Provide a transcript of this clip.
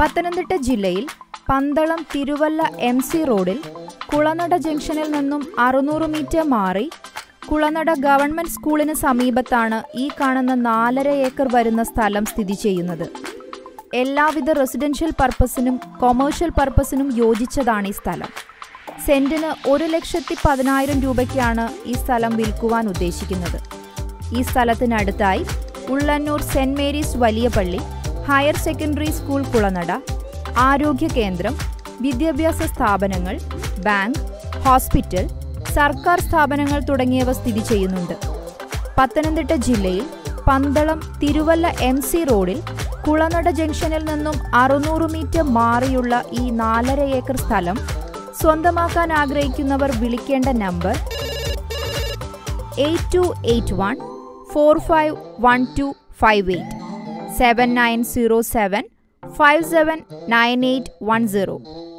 പത്തനംതിട്ട ജില്ലയിൽ Pandalam Thiruvalla M C റോഡിൽ കുളനട ജംഗ്ഷനിൽ നിന്നും അറുന്നൂറ് മീറ്റർ മാറി കുളനട ഗവൺമെന്റ് സ്കൂളിന് സമീപത്താണ് ഈ കാണുന്ന നാലര ഏക്കർ വരുന്ന സ്ഥലം സ്ഥിതി ചെയ്യുന്നത്. എല്ലാവിധ റെസിഡൻഷ്യൽ പർപ്പസിനും കൊമേഴ്ഷ്യൽ പർപ്പസിനും യോജിച്ചതാണ് ഈ സ്ഥലം. സെന്റിന് ഒരു ലക്ഷത്തി പതിനായിരം രൂപയ്ക്കാണ് ഈ സ്ഥലം വിൽക്കുവാൻ ഉദ്ദേശിക്കുന്നത്. ഈ സ്ഥലത്തിനടുത്തായി ഉള്ളന്നൂർ സെന്റ് മേരീസ് വലിയ പള്ളി ഹയർ സെക്കൻഡറി സ്കൂൾ കുളനട ആരോഗ്യ കേന്ദ്രം വിദ്യാഭ്യാസ സ്ഥാപനങ്ങൾ ബാങ്ക് ഹോസ്പിറ്റൽ സർക്കാർ സ്ഥാപനങ്ങൾ തുടങ്ങിയവ സ്ഥിതി ചെയ്യുന്നുണ്ട്. പത്തനംതിട്ട ജില്ലയിൽ പന്തളം തിരുവല്ല എം സി റോഡിൽ കുളനട ജംഗ്ഷനിൽ നിന്നും അറുന്നൂറ് മീറ്റർ മാറിയുള്ള ഈ നാലര ഏക്കർ സ്ഥലം സ്വന്തമാക്കാൻ ആഗ്രഹിക്കുന്നവർ വിളിക്കേണ്ട number eight two eight one four five one two five eight. 7907 579810.